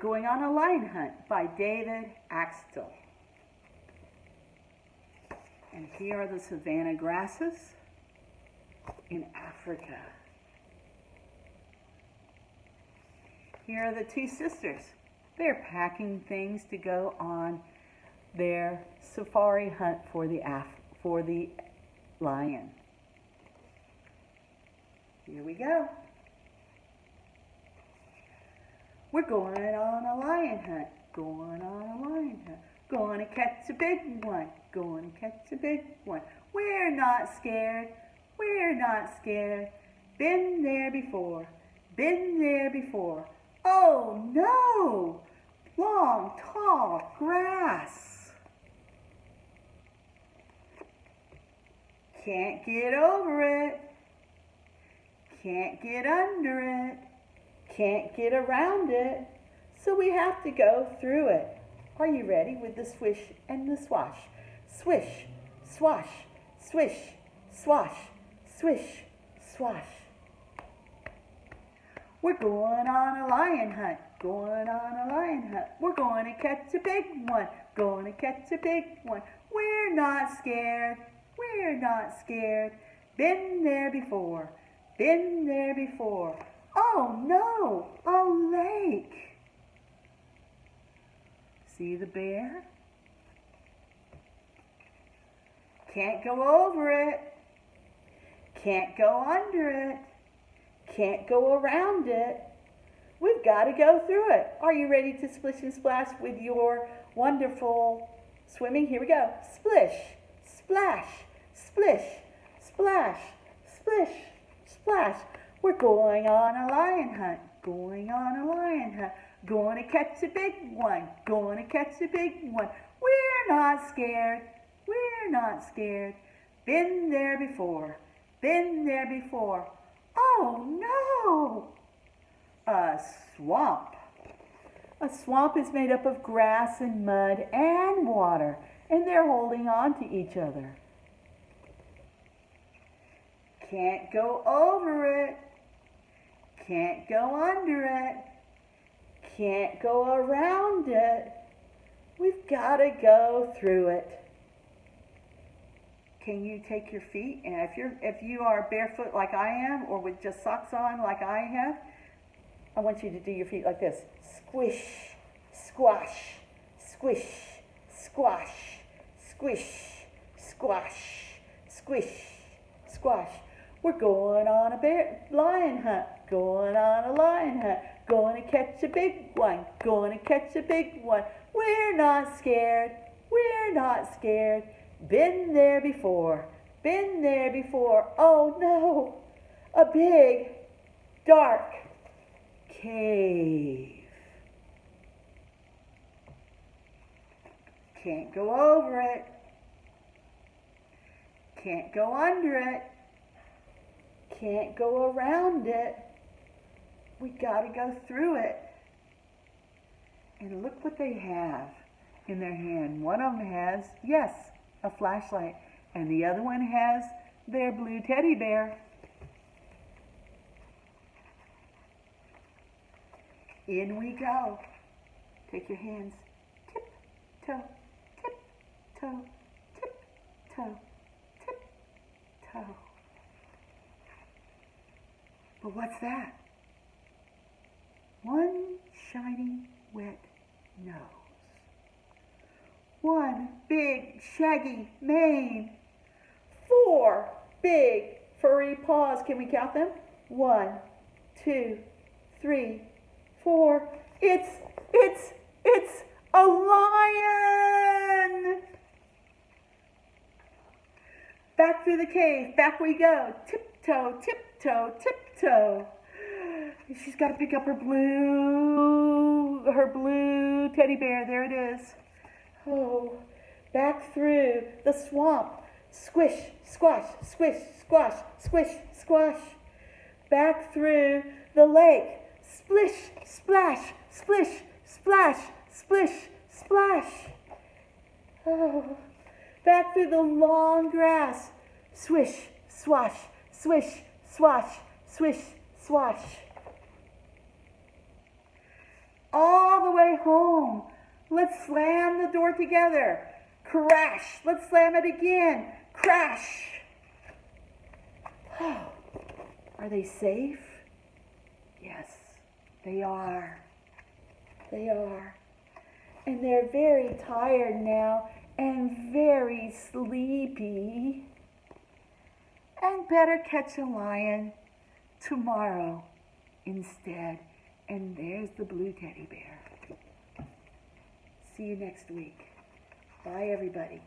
Going on a lion hunt by David Axtell. And here are the savanna grasses in Africa. Here are the two sisters. They're packing things to go on their safari hunt for the Af for the lion. Here we go. We're going on a lion hunt. Going on a lion hunt. Going to catch a big one. Going to catch a big one. We're not scared. We're not scared. Been there before. Been there before. Oh no! Long, tall grass. Can't get over it. Can't get under it. Can't get around it. So we have to go through it. Are you ready with the swish and the swash? Swish, swash, swish, swash, swish, swash. We're going on a lion hunt, going on a lion hunt. We're going to catch a big one, going to catch a big one. We're not scared, we're not scared. Been there before, been there before. Oh no, a lake. See the bear? Can't go over it. Can't go under it. Can't go around it. We've got to go through it. Are you ready to splish and splash with your wonderful swimming? Here we go. Splish, splash, splish, splash, splish, splash. We're going on a lion hunt. Going on a lion hunt. Going to catch a big one. Going to catch a big one. We're not scared. We're not scared. Been there before. Been there before. Oh no! A swamp. A swamp is made up of grass and mud and water, and they're holding on to each other. Can't go over it. Can't go under it. Can't go around it. We've got to go through it. Can you take your feet and if you're if you are barefoot like I am or with just socks on like I have, I want you to do your feet like this. Squish, squash, squish, squash, squish, squash, squish, squash. We're going on a bear lion hunt. Going on a lion hunt. Going to catch a big one. Going to catch a big one. We're not scared. We're not scared. Been there before. Been there before. Oh no. A big, dark cave. Can't go over it. Can't go under it. Can't go around it. We got to go through it. And look what they have in their hand. One of them has, yes, a flashlight, and the other one has their blue teddy bear. In we go. Take your hands. Tip, toe, tip, toe, tip, toe, tip, toe. But what's that? One shiny wet nose. One big shaggy mane. Four big furry paws. Can we count them? One, two, three, four. It's, it's, it's a lion! Back through the cave, back we go. Tiptoe, tiptoe, tiptoe. She's got to pick up her blue, her blue teddy bear. There it is. Oh, back through the swamp. Squish, squash, squish, squash, squish, squash. Back through the lake. Splish, splash, splish, splash, splish, splash. Oh, back through the long grass. Swish, swash, swish, swash, swish, swash. All the way home. Let's slam the door together. Crash. Let's slam it again. Crash. Are they safe? Yes, they are. They are. And they're very tired now and very sleepy. And better catch a lion tomorrow instead. And there's the blue teddy bear. See you next week. Bye, everybody.